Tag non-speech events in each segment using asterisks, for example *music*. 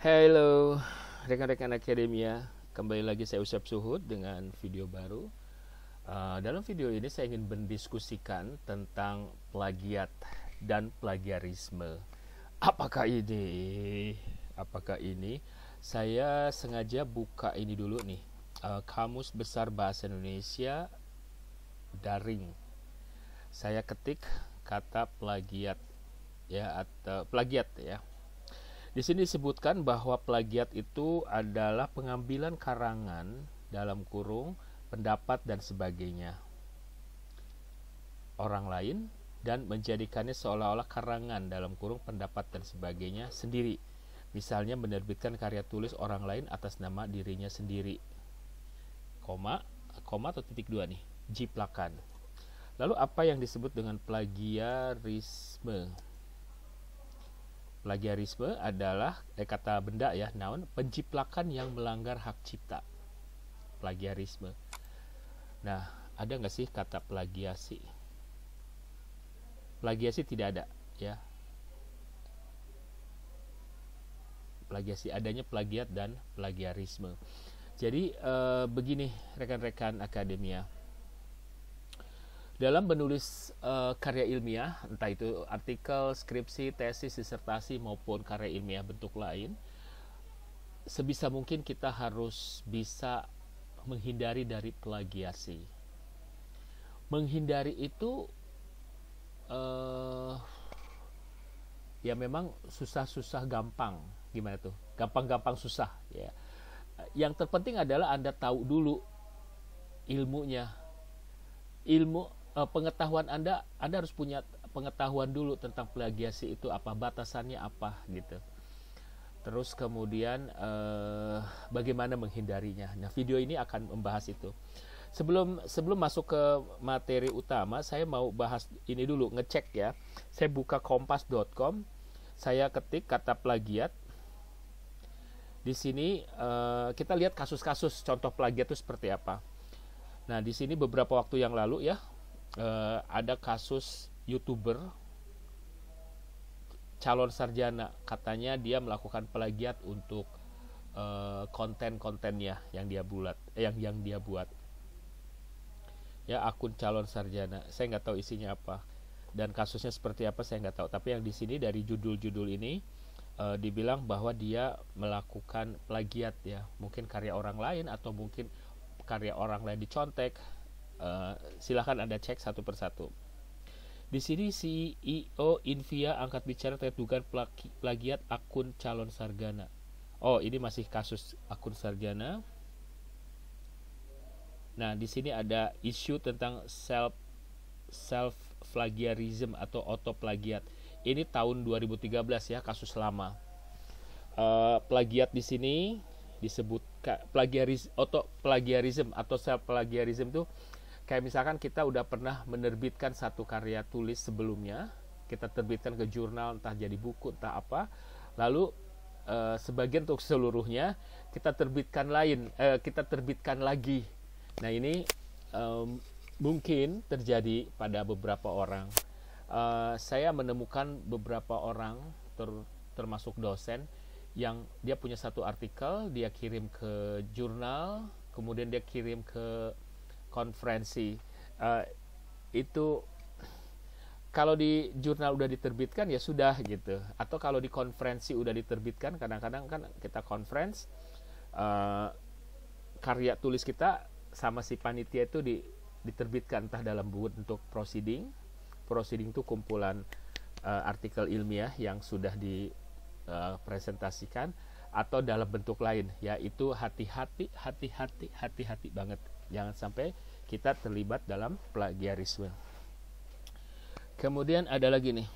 Halo rekan-rekan akademia, kembali lagi saya Usap Suhud dengan video baru. Uh, dalam video ini saya ingin mendiskusikan tentang plagiat dan plagiarisme. Apakah ini? Apakah ini? Saya sengaja buka ini dulu nih, uh, Kamus Besar Bahasa Indonesia daring. Saya ketik kata plagiat ya atau plagiat ya di sini disebutkan bahwa plagiat itu adalah pengambilan karangan dalam kurung pendapat dan sebagainya orang lain dan menjadikannya seolah-olah karangan dalam kurung pendapat dan sebagainya sendiri. Misalnya menerbitkan karya tulis orang lain atas nama dirinya sendiri. Koma, koma atau titik dua nih, jiplakan. Lalu apa yang disebut dengan plagiarisme? Plagiarisme adalah eh, kata benda ya, noun, penciplakan yang melanggar hak cipta. Plagiarisme. Nah, ada nggak sih kata plagiasi? Plagiasi tidak ada, ya. Plagiasi adanya plagiat dan plagiarisme. Jadi eh, begini rekan-rekan akademia dalam menulis uh, karya ilmiah, entah itu artikel, skripsi, tesis, disertasi maupun karya ilmiah bentuk lain, sebisa mungkin kita harus bisa menghindari dari plagiasi. Menghindari itu uh, ya memang susah-susah gampang, gimana tuh? Gampang-gampang susah ya. Yang terpenting adalah Anda tahu dulu ilmunya. Ilmu uh, pengetahuan Anda Anda harus punya pengetahuan dulu tentang plagiasi itu apa batasannya apa gitu. Terus kemudian uh, bagaimana menghindarinya. Nah, video ini akan membahas itu. Sebelum sebelum masuk ke materi utama, saya mau bahas ini dulu, ngecek ya. Saya buka kompas.com, saya ketik kata plagiat. Di sini uh, kita lihat kasus-kasus contoh plagiat itu seperti apa. Nah, di sini beberapa waktu yang lalu ya, uh, ada kasus youtuber calon sarjana. Katanya dia melakukan plagiat untuk uh, konten-kontennya yang dia buat eh, yang yang dia buat. Ya akun calon sarjana. Saya nggak tahu isinya apa dan kasusnya seperti apa saya nggak tahu. Tapi yang di sini dari judul-judul ini uh, dibilang bahwa dia melakukan plagiat ya. Mungkin karya orang lain atau mungkin karya orang lain dicontek Uh, silahkan anda cek satu persatu. Di sini CEO Invia angkat bicara terkait dugaan plagiat akun calon sarjana. Oh, ini masih kasus akun sarjana. Nah, di sini ada isu tentang self self plagiarism atau auto plagiat. Ini tahun 2013 ya, kasus lama. Uh, plagiat di sini disebut plagiaris auto plagiarism atau self plagiarism itu kayak misalkan kita udah pernah menerbitkan satu karya tulis sebelumnya kita terbitkan ke jurnal entah jadi buku entah apa lalu e, sebagian untuk seluruhnya kita terbitkan lain e, kita terbitkan lagi. Nah ini e, mungkin terjadi pada beberapa orang. E, saya menemukan beberapa orang ter, termasuk dosen yang dia punya satu artikel dia kirim ke jurnal kemudian dia kirim ke konferensi uh, itu kalau di jurnal udah diterbitkan ya sudah gitu. Atau kalau di konferensi udah diterbitkan kadang-kadang kan kita conference uh, karya tulis kita sama si panitia itu di, diterbitkan entah dalam buku untuk proceeding. Proceeding itu kumpulan uh, artikel ilmiah yang sudah dipresentasikan uh, atau dalam bentuk lain yaitu hati-hati hati-hati hati-hati banget jangan sampai kita terlibat dalam plagiarisme. Kemudian ada lagi nih.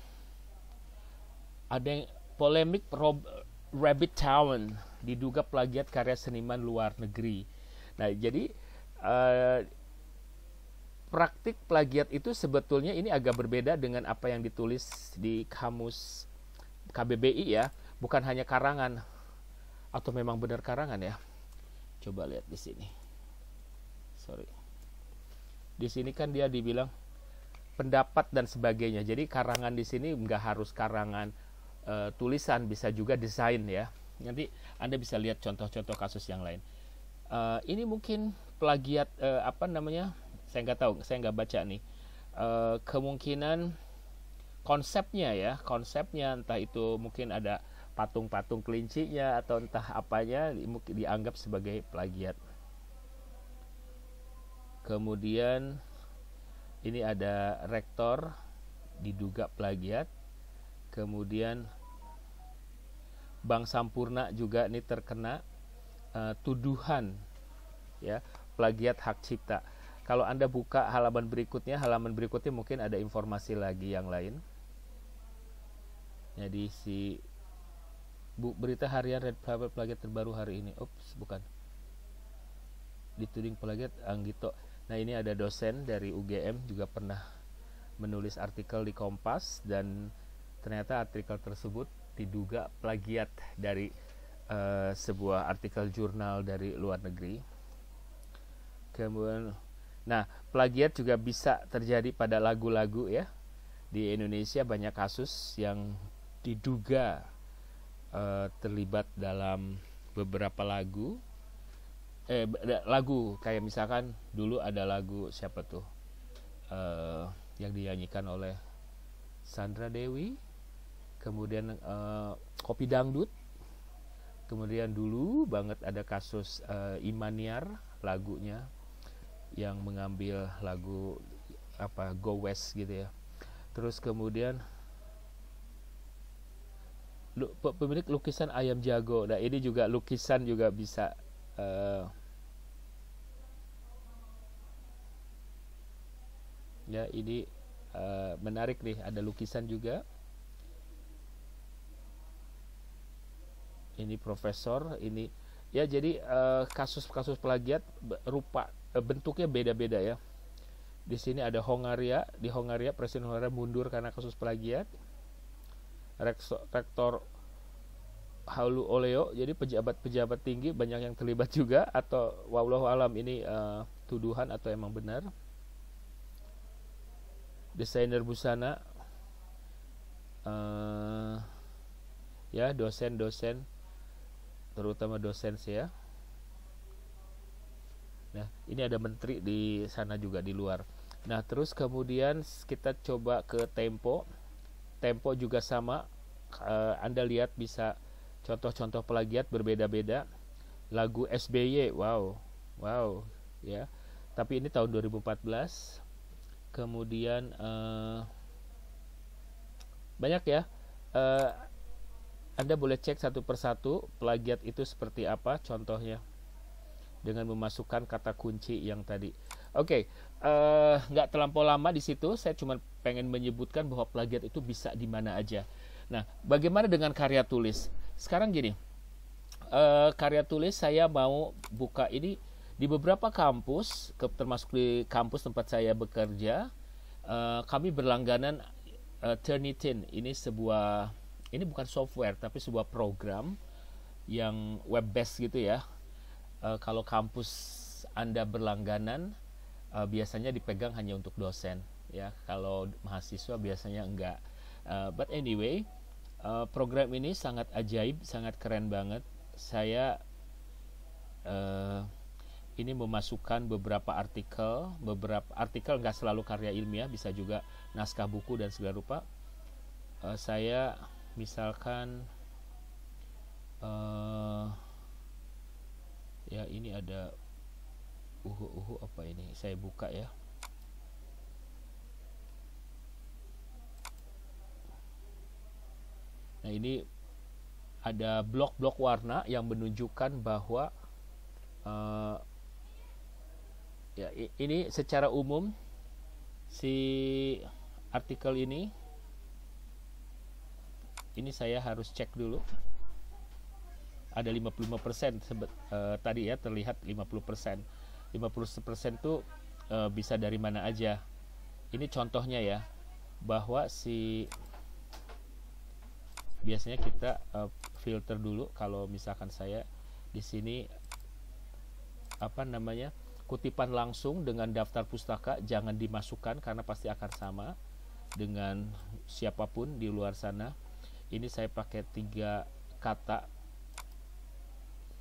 Ada yang polemik Rob, Rabbit Town diduga plagiat karya seniman luar negeri. Nah jadi uh, praktik plagiat itu sebetulnya ini agak berbeda dengan apa yang ditulis di kamus KBBI ya. Bukan hanya karangan atau memang benar karangan ya. Coba lihat di sini sorry. Di sini kan dia dibilang pendapat dan sebagainya. Jadi karangan di sini nggak harus karangan e, tulisan bisa juga desain ya. Nanti anda bisa lihat contoh-contoh kasus yang lain. Uh, ini mungkin plagiat uh, apa namanya? Saya nggak tahu saya nggak baca nih. Uh, kemungkinan konsepnya ya konsepnya entah itu mungkin ada patung-patung kelincinya atau entah apanya dianggap sebagai plagiat kemudian ini ada rektor diduga plagiat kemudian Bank Sampurna juga ini terkena uh, tuduhan ya plagiat hak cipta. Kalau Anda buka halaman berikutnya, halaman berikutnya mungkin ada informasi lagi yang lain. Jadi si Bu, berita harian Red Velvet plagiat terbaru hari ini. Ups, bukan. Dituding plagiat Anggito. Nah, ini ada dosen dari UGM juga pernah menulis artikel di Kompas dan ternyata artikel tersebut diduga plagiat dari uh, sebuah artikel jurnal dari luar negeri. Kemudian, nah plagiat juga bisa terjadi pada lagu-lagu ya. Di Indonesia banyak kasus yang diduga uh, terlibat dalam beberapa lagu. Eh lagu kayak misalkan dulu ada lagu siapa tuh? Uh, yang dinyanyikan oleh Sandra Dewi kemudian uh, kopi dangdut. Kemudian dulu banget ada kasus uh, Imaniar lagunya yang mengambil lagu apa Go West gitu ya. Terus kemudian pemilik lukisan ayam jago. Nah ini juga lukisan juga bisa uh, ya ini uh, menarik nih ada lukisan juga. Ini profesor ini ya jadi eh, kasus-kasus uh, plagiat rupa uh, bentuknya beda-beda ya. Di sini ada Hongaria di Hongaria presiden Hongaria mundur karena kasus plagiat. Rektor Haulu Oleo jadi pejabat-pejabat tinggi banyak yang terlibat juga atau wallahu alam ini uh, tuduhan atau emang benar desainer busana uh, ya dosen-dosen terutama dosen ya. Nah, ini ada menteri di sana juga di luar. Nah, terus kemudian kita coba ke Tempo. Tempo juga sama. Uh, anda lihat bisa contoh-contoh plagiat berbeda-beda. Lagu SBY, wow, wow, ya. Tapi ini tahun 2014. Kemudian uh, banyak ya. Uh, anda boleh cek satu persatu plagiat itu seperti apa contohnya dengan memasukkan kata kunci yang tadi. Oke, okay, uh, eh, nggak terlampau lama di situ. Saya cuma pengen menyebutkan bahwa plagiat itu bisa di mana aja. Nah, bagaimana dengan karya tulis? Sekarang gini, uh, karya tulis saya mau buka ini di beberapa kampus, termasuk di kampus tempat saya bekerja. Uh, kami berlangganan uh, Turnitin. Ini sebuah ini bukan software tapi sebuah program yang web based gitu ya e, kalau kampus anda berlangganan e, biasanya dipegang hanya untuk dosen ya kalau mahasiswa biasanya enggak e, but anyway e, program ini sangat ajaib sangat keren banget. Saya e, ini memasukkan beberapa artikel beberapa artikel nggak selalu karya ilmiah bisa juga naskah buku dan segala rupa. E, saya misalkan uh, ya ini ada uhu uhu apa ini? Saya buka ya nah ini ada blok-blok warna yang menunjukkan bahwa uh, ya ini secara umum si artikel ini ini saya harus cek dulu. Ada 55% sebet uh, tadi ya terlihat 50% 50% tuh uh, bisa dari mana aja. Ini contohnya ya bahwa si biasanya kita uh, filter dulu kalau misalkan saya di sini apa namanya kutipan langsung dengan daftar pustaka jangan dimasukkan karena pasti akan sama dengan siapa pun di luar sana. Ini saya pakai tiga kata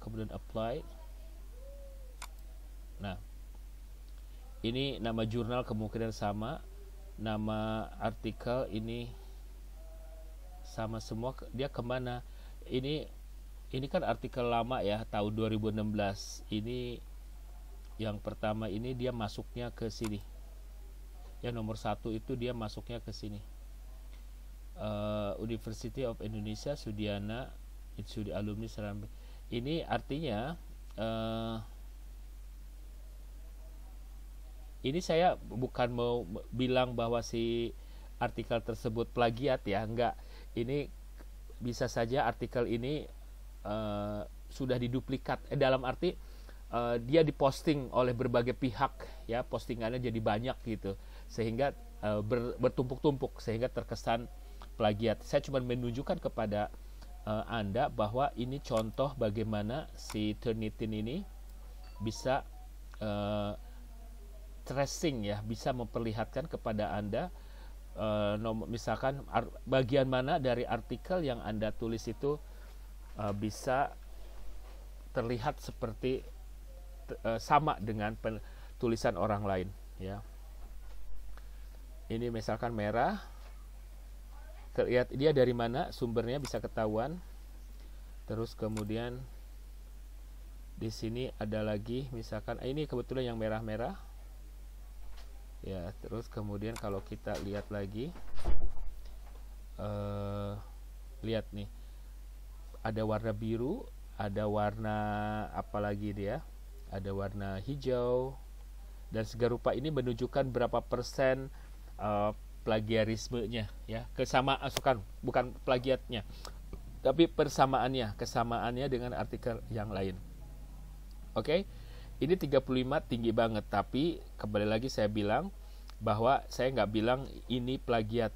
kemudian apply. Nah ini nama jurnal kemungkinan sama nama artikel ini sama semua dia ke mana. Ini ini kan artikel lama ya tahun 2016 ini yang pertama ini dia masuknya ke sini. Yang nomor satu itu dia masuknya ke sini. Uh, University of Indonesia Sudiana Studi Alumni Serambi. Ini artinya uh, ini saya bukan mau bilang bahwa si artikel tersebut plagiat ya enggak ini bisa saja artikel ini uh, sudah diduplikat eh, dalam arti uh, dia diposting oleh berbagai pihak ya postingannya jadi banyak gitu sehingga uh, ber, bertumpuk-tumpuk sehingga terkesan plagiat. Saya cuma menunjukkan kepada uh, Anda bahwa ini contoh bagaimana si Turnitin ini bisa uh, tracing ya, bisa memperlihatkan kepada Anda uh, nomor misalkan bagian mana dari artikel yang Anda tulis itu uh, bisa terlihat seperti uh, sama dengan tulisan orang lain ya. Ini misalkan merah. Terlihat dia dari mana sumbernya bisa ketahuan. Terus kemudian di sini ada lagi misalkan ah, ini kebetulan yang merah-merah ya terus kemudian kalau kita lihat lagi uh, lihat nih ada warna biru ada warna apa lagi dia? Ada warna hijau dan segarupa ini menunjukkan berapa persen uh, plagiarismenya ya. Kesamaan asukan bukan plagiatnya tapi persamaannya kesamaannya dengan artikel yang lain. Oke? okay? Ini 35 tinggi banget tapi kembali lagi saya bilang bahwa saya nggak bilang ini plagiat.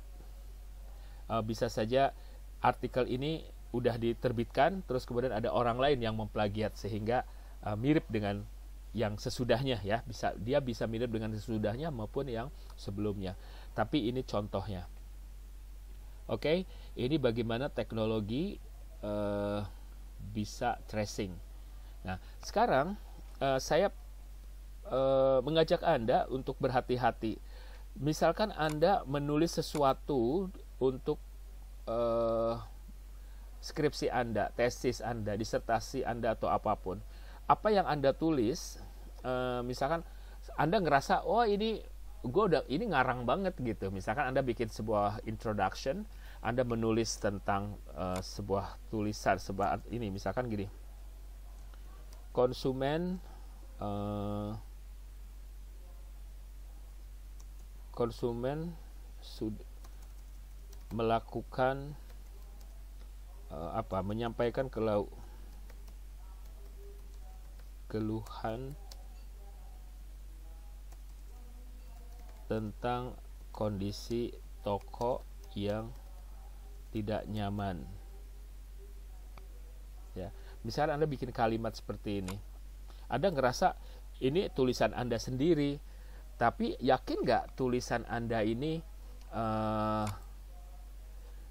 Uh, bisa saja artikel ini udah diterbitkan terus kemudian ada orang lain yang memplagiat sehingga uh, mirip dengan yang sesudahnya ya. Bisa dia bisa mirip dengan sesudahnya maupun yang sebelumnya. Tapi ini contohnya. Oke okay? ini bagaimana teknologi uh, bisa tracing. Nah sekarang uh, saya uh, mengajak anda untuk berhati-hati. Misalkan anda menulis sesuatu untuk uh, skripsi anda tesis anda disertasi anda atau apa pun. Apa yang anda tulis uh, misalkan anda ngerasa oh ini gue udah ini ngarang banget gitu. Misalkan anda bikin sebuah introduction anda menulis tentang uh, sebuah tulisan sebuah ini misalkan gini konsumen uh, konsumen sudah melakukan uh, apa menyampaikan kelau keluhan tentang kondisi toko yang tidak nyaman. Ya, misalnya Anda bikin kalimat seperti ini, Anda ngerasa ini tulisan Anda sendiri, tapi yakin nggak tulisan Anda ini, uh,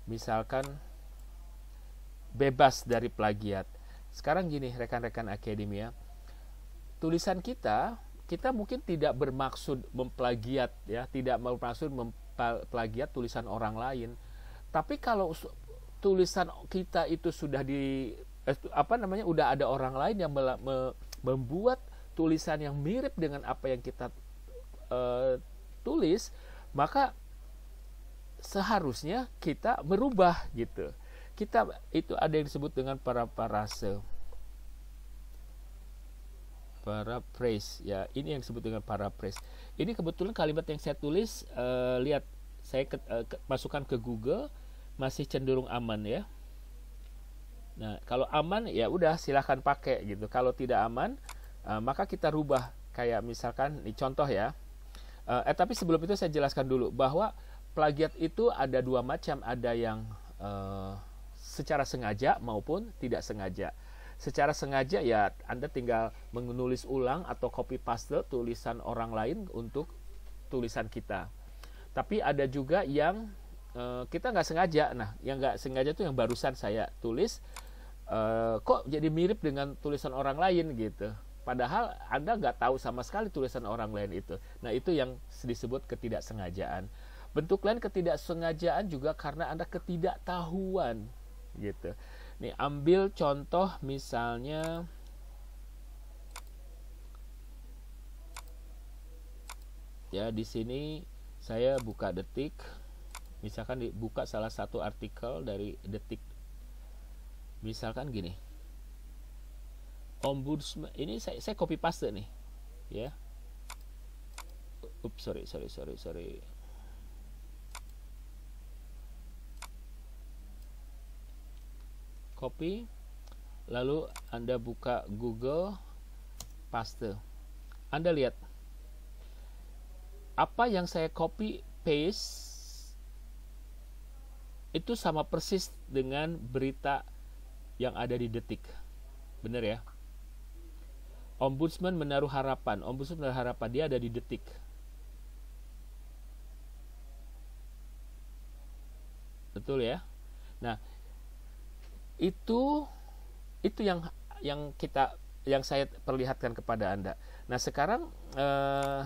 misalkan bebas dari plagiat? Sekarang gini, rekan-rekan akademia, tulisan kita kita mungkin tidak bermaksud memplagiat ya tidak bermaksud memplagiat tulisan orang lain tapi kalau tulisan kita itu sudah di apa namanya udah ada orang lain yang me, membuat tulisan yang mirip dengan apa yang kita uh, tulis maka seharusnya kita merubah gitu. Kita itu ada yang disebut dengan para parase para praise ya ini yang disebut dengan para praise ini kebetulan kalimat yang saya tulis uh, lihat saya ke, uh, ke, masukkan ke Google masih cenderung aman ya nah kalau aman ya udah silahkan pakai gitu. Kalau tidak aman uh, maka kita rubah. Kayak misalkan ini contoh ya. Uh, eh tapi sebelum itu saya jelaskan dulu bahwa plagiat itu ada dua macam. Ada yang uh, secara sengaja maupun tidak sengaja. Secara sengaja ya Anda tinggal menulis ulang atau copy paste tulisan orang lain untuk tulisan kita. Tapi ada juga yang kita nggak sengaja. Nah, yang nggak sengaja itu yang barusan saya tulis uh, kok jadi mirip dengan tulisan orang lain gitu. Padahal anda nggak tahu sama sekali tulisan orang lain itu. Nah itu yang disebut ketidaksengajaan. Bentuk lain ketidaksengajaan juga karena anda ketidaktahuan gitu. Nih ambil contoh misalnya ya di sini saya buka detik. Misalkan dibuka salah satu artikel dari detik misalkan gini. Ombudsman ini saya, saya copy paste nih ya. Ups sorry sorry sorry sorry. Copy lalu anda buka Google paste. Anda lihat. Apa yang saya copy paste itu sama persis dengan berita yang ada di detik. Benar ya? Ombudsman menaruh harapan. Ombudsman menaruh harapan dia ada di detik. Betul ya? Nah, itu itu yang yang kita yang saya perlihatkan kepada Anda. Nah, sekarang eh,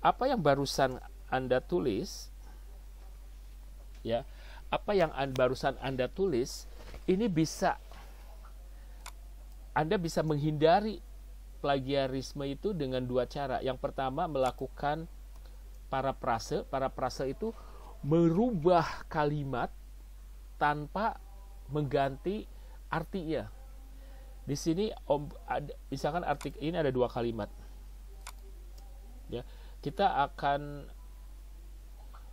apa yang barusan Anda tulis ya, apa yang barusan Anda tulis ini bisa Anda bisa menghindari plagiarisme itu dengan dua cara. Yang pertama melakukan para prase, para prase itu merubah kalimat tanpa mengganti artinya. Di sini misalkan artikel ini ada dua kalimat. Ya, kita akan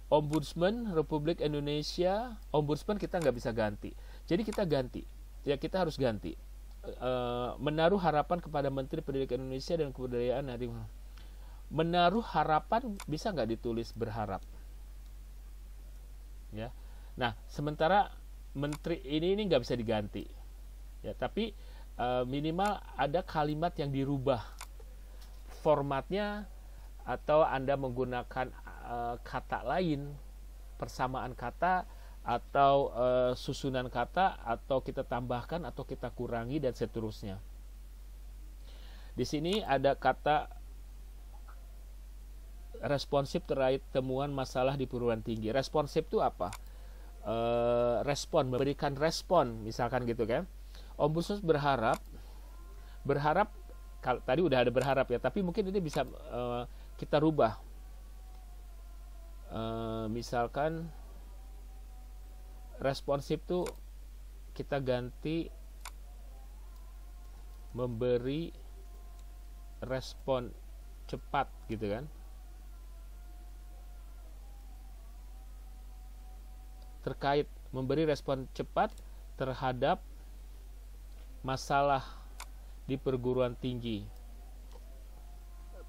Ombudsman Republik Indonesia, Ombudsman kita nggak bisa ganti. Jadi kita ganti, ya kita harus ganti. E, menaruh harapan kepada Menteri Pendidikan Indonesia dan Kebudayaan hari menaruh harapan bisa nggak ditulis berharap, ya. Nah sementara Menteri ini ini nggak bisa diganti, ya. Tapi e, minimal ada kalimat yang dirubah formatnya atau Anda menggunakan uh, kata lain, persamaan kata atau uh, susunan kata atau kita tambahkan atau kita kurangi dan seterusnya. Di sini ada kata responsif terkait temuan masalah di perguruan tinggi. Responsif itu apa? E, respon, memberikan respon, misalkan gitu kan. Ombudsman berharap, berharap tadi udah ada berharap ya, tapi mungkin ini bisa e, kita rubah uh, misalkan responsif tuh kita ganti memberi respon cepat gitu kan. Terkait memberi respon cepat terhadap masalah di perguruan tinggi.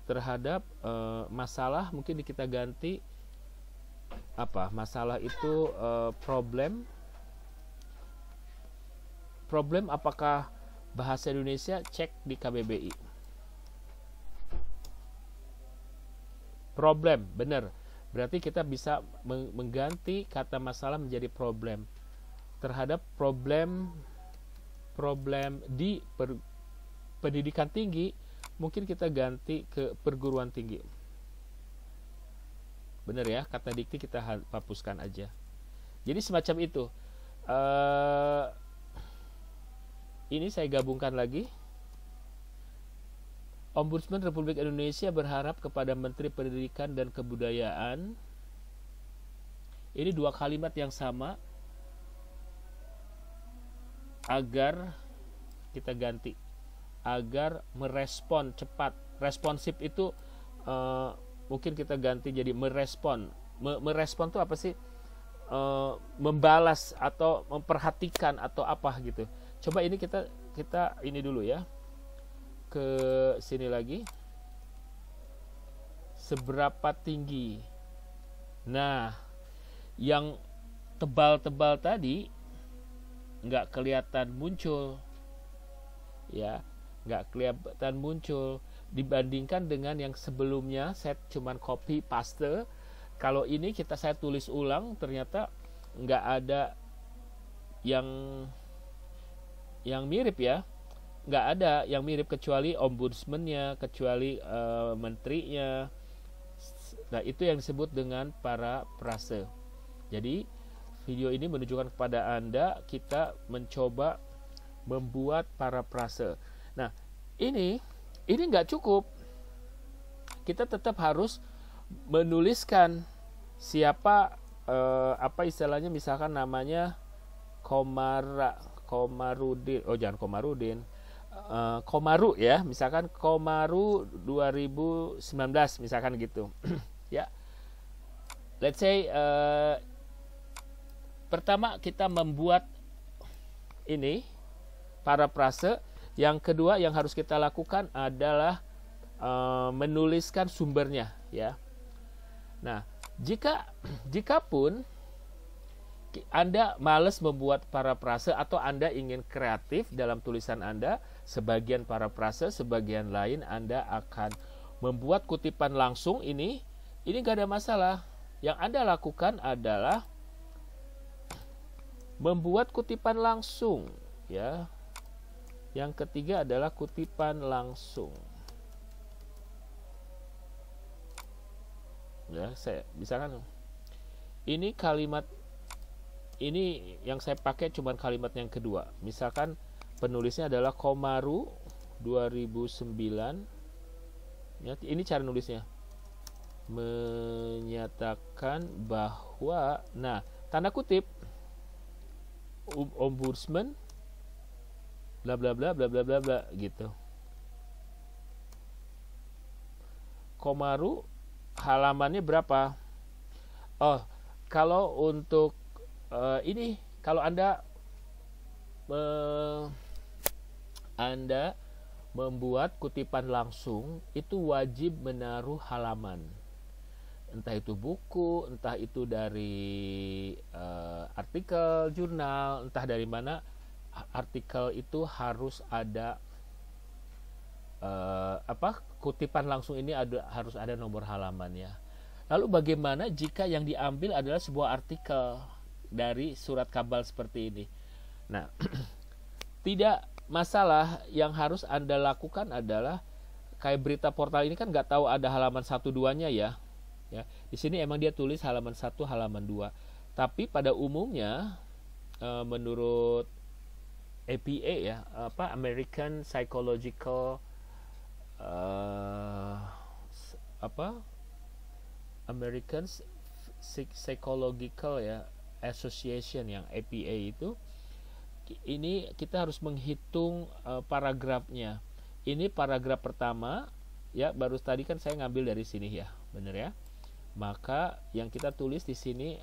Terhadap uh, masalah mungkin kita ganti apa masalah itu uh, problem. Problem apakah bahasa Indonesia cek di KBBI problem benar. Berarti kita bisa mengganti kata masalah menjadi problem. Terhadap problem problem di per, pendidikan tinggi mungkin kita ganti ke perguruan tinggi benar ya kata dikti kita hapuskan aja. Jadi semacam itu. Uh, ini saya gabungkan lagi. Ombudsman Republik Indonesia berharap kepada Menteri Pendidikan dan Kebudayaan. Ini dua kalimat yang sama. Agar kita ganti. Agar merespon cepat. Responsif itu uh, mungkin kita ganti jadi merespon. Me merespon itu apa sih? Uh, membalas atau memperhatikan atau apa gitu. Coba ini kita kita ini dulu ya. Ke sini lagi. Seberapa tinggi? Nah, yang tebal-tebal tadi nggak kelihatan muncul ya nggak kelihatan muncul dibandingkan dengan yang sebelumnya saya cuman copy paste. Kalau ini kita saya tulis ulang ternyata nggak ada yang yang mirip ya. Nggak ada yang mirip kecuali ombudsmannya kecuali uh, menterinya. Nah itu yang disebut dengan para prase jadi video ini menunjukkan kepada anda kita mencoba membuat para prase nah ini ini nggak cukup. Kita tetap harus menuliskan siapa eh, apa istilahnya misalkan namanya Komara Komarudin. Oh jangan Komarudin. Uh, Komaru ya misalkan Komaru 2019 misalkan gitu. *clears throat* Ya. Let's say uh, pertama kita membuat ini para prase yang kedua yang harus kita lakukan adalah uh, menuliskan sumbernya ya nah jika *clears throat* jika pun anda males membuat para prase atau Anda ingin kreatif dalam tulisan Anda, sebagian para prase, sebagian lain Anda akan membuat kutipan langsung ini, ini gak ada masalah. Yang Anda lakukan adalah membuat kutipan langsung, ya. Yang ketiga adalah kutipan langsung. Ya, saya misalkan ini kalimat ini yang saya pakai cuma kalimat yang kedua. Misalkan penulisnya adalah Komaru 2009. Ya, ini cara nulisnya. Menyatakan bahwa nah, tanda kutip ombudsman bla bla bla bla bla bla bla gitu. Komaru halamannya berapa? Oh, kalau untuk uh, ini kalau anda uh, anda membuat kutipan langsung itu wajib menaruh halaman entah itu buku entah itu dari uh, artikel jurnal entah dari mana artikel itu harus ada uh, apa kutipan langsung ini ada harus ada nomor halamannya lalu bagaimana jika yang diambil adalah sebuah artikel dari surat kabal seperti ini. Nah, *clears throat* tidak masalah yang harus Anda lakukan adalah kayak berita portal ini kan nggak tahu ada halaman satu duanya ya. Ya, di sini emang dia tulis halaman satu, halaman dua. Tapi pada umumnya e, menurut APA ya, apa American Psychological uh, apa American Psychological ya Association yang APA itu ini kita harus menghitung uh, paragrafnya. Ini paragraf pertama ya baru tadi kan saya ngambil dari sini ya, benar ya. Maka yang kita tulis di sini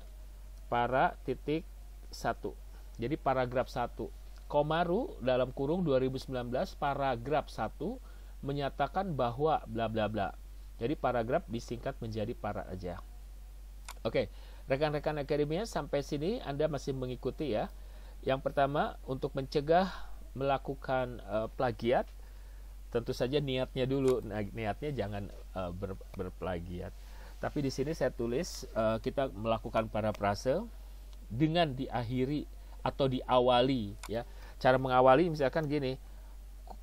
para titik satu. Jadi paragraf satu. Komaru dalam kurung 2019 paragraf satu menyatakan bahwa bla bla bla. Jadi paragraf disingkat menjadi para aja. Oke, Rekan-rekan akademia sampai sini Anda masih mengikuti ya. Yang pertama untuk mencegah melakukan uh, plagiat tentu saja niatnya dulu nah, niatnya jangan uh, ber, berplagiat. Tapi di sini saya tulis uh, kita melakukan parafrase dengan diakhiri atau diawali ya. Cara mengawali misalkan gini.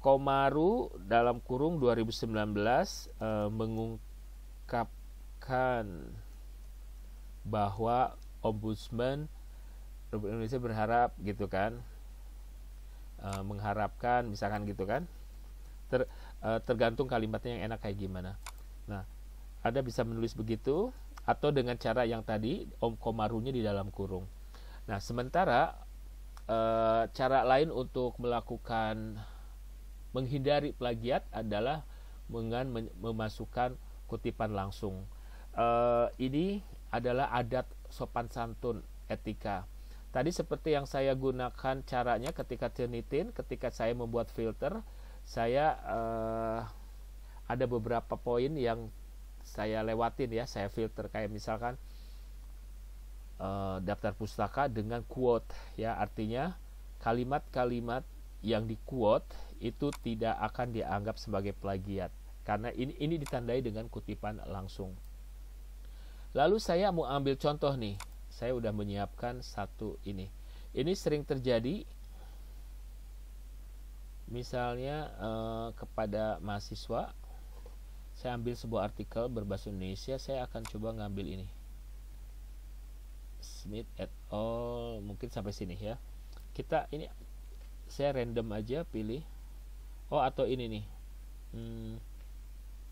Komaru dalam kurung 2019 uh, mengungkapkan bahwa ombudsman Republik Indonesia berharap gitu kan e, mengharapkan misalkan gitu kan ter, e, tergantung kalimatnya yang enak kayak gimana nah ada bisa menulis begitu atau dengan cara yang tadi om komarunya di dalam kurung nah sementara e, cara lain untuk melakukan menghindari plagiat adalah dengan memasukkan kutipan langsung uh, ini adalah adat sopan santun etika. Tadi seperti yang saya gunakan caranya ketika Turnitin, ketika saya membuat filter, saya uh, ada beberapa poin yang saya lewatin ya, saya filter kayak misalkan uh, daftar pustaka dengan quote ya, artinya kalimat-kalimat yang di quote itu tidak akan dianggap sebagai plagiat karena ini ini ditandai dengan kutipan langsung. Lalu saya mau ambil contoh nih. Saya udah menyiapkan satu ini. Ini sering terjadi misalnya uh, kepada mahasiswa saya ambil sebuah artikel berbahasa Indonesia saya akan coba ngambil ini Smith et al. Mungkin sampai sini ya. Kita ini saya random aja pilih. Oh atau ini nih. Hmm,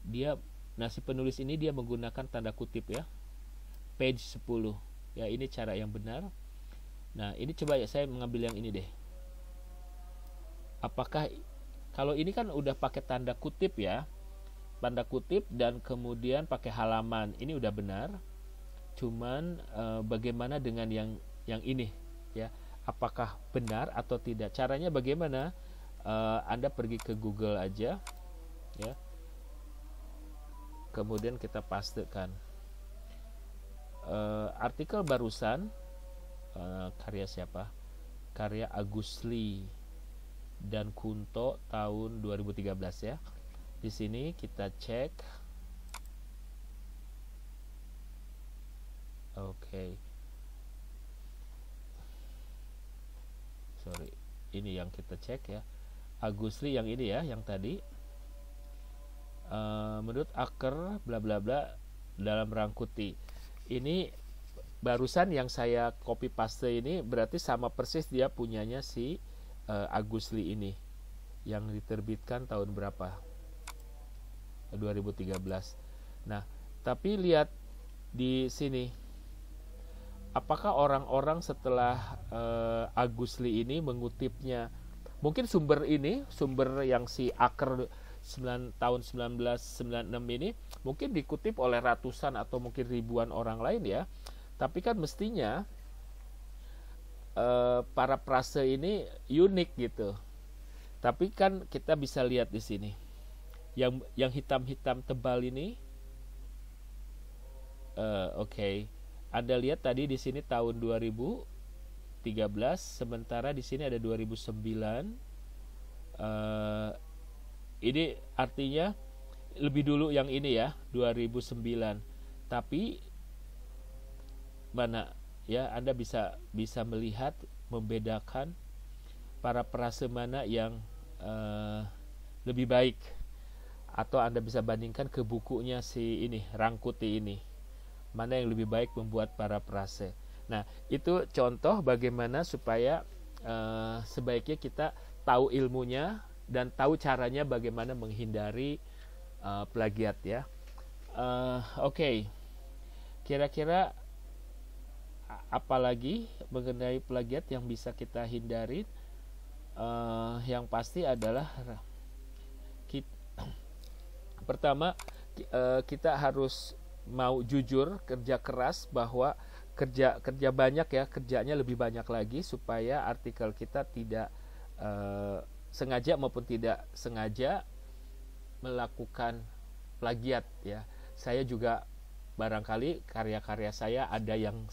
dia nah si penulis ini dia menggunakan tanda kutip ya. Page 10 ya ini cara yang benar. Nah ini coba ya saya mengambil yang ini deh. Apakah kalau ini kan udah pakai tanda kutip ya. Tanda kutip dan kemudian pakai halaman. Ini udah benar cuman e, bagaimana dengan yang yang ini ya? Apakah benar atau tidak? Caranya bagaimana? E, anda pergi ke Google aja ya. Kemudian kita pastekan e, artikel barusan e, karya siapa? Karya Agus Lee dan Kunto tahun 2013 ya. Di sini kita cek okay. sorry ini yang kita cek ya. Agusri yang ini ya yang tadi. Uh, menurut Aker bla bla bla dalam rangkuti. Ini barusan yang saya copy paste ini berarti sama persis dia punyanya si uh, Agusli ini yang diterbitkan tahun berapa? 2013. Nah, tapi lihat di sini apakah orang-orang setelah uh, Agus Lee ini mengutipnya? Mungkin sumber ini sumber yang si Aker 9 tahun 1996 ini mungkin dikutip oleh ratusan atau mungkin ribuan orang lain ya. Tapi kan mestinya uh, para prase ini unik gitu. Tapi kan kita bisa lihat di sini. Yang yang hitam-hitam tebal ini uh, oke. okay. Anda lihat tadi di sini tahun 2013 sementara di sini ada 2009 uh, eh, ini artinya lebih dulu yang ini ya 2009 tapi mana ya Anda bisa bisa melihat membedakan para perase mana yang uh, lebih baik. Atau Anda bisa bandingkan ke bukunya si ini Rangkuti ini mana yang lebih baik membuat para prase. Nah itu contoh bagaimana supaya uh, sebaiknya kita tahu ilmunya dan tahu caranya bagaimana menghindari uh, plagiat ya. Uh, oke. Okay. kira-kira apalagi mengenai plagiat yang bisa kita hindari? Uh, yang pasti adalah *clears throat* pertama eh, kita harus mau jujur kerja keras bahwa kerja kerja banyak ya kerjanya lebih banyak lagi supaya artikel kita tidak uh, sengaja maupun tidak sengaja melakukan plagiat ya saya juga barangkali karya-karya saya ada yang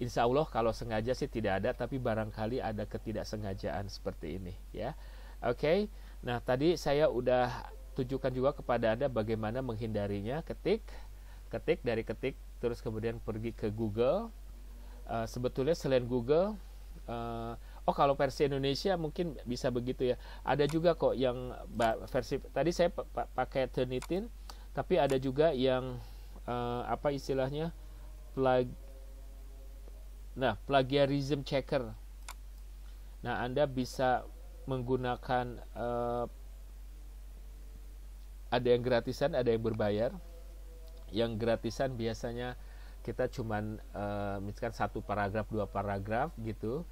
insya Allah kalau sengaja sih tidak ada tapi barangkali ada ketidaksengajaan seperti ini ya oke okay? nah tadi saya udah tunjukkan juga kepada Anda bagaimana menghindarinya. Ketik, ketik dari ketik, terus kemudian pergi ke Google. Uh, sebetulnya selain Google, uh, oh kalau versi Indonesia mungkin bisa begitu ya. Ada juga kok yang versi tadi saya pakai Turnitin, tapi ada juga yang uh, apa istilahnya plag, nah plagiarism checker. Nah Anda bisa menggunakan uh, ada yang gratisan ada yang berbayar yang gratisan biasanya kita cuman uh, misalkan satu paragraf dua paragraf gitu.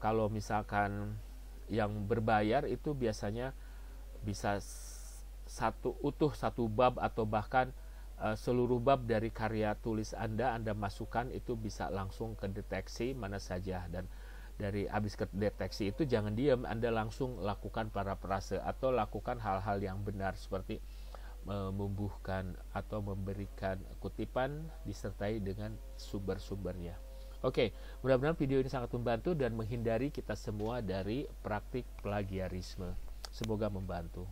Kalau misalkan yang berbayar itu biasanya bisa satu utuh satu bab atau bahkan uh, seluruh bab dari karya tulis Anda Anda masukkan itu bisa langsung ke deteksi mana saja. Dan dari habis ke deteksi itu jangan diam Anda langsung lakukan para perase atau lakukan hal-hal yang benar. Seperti membubuhkan atau memberikan kutipan disertai dengan sumber-sumbernya. Oke, mudah-mudahan video ini sangat membantu dan menghindari kita semua dari praktik plagiarisme. Semoga membantu.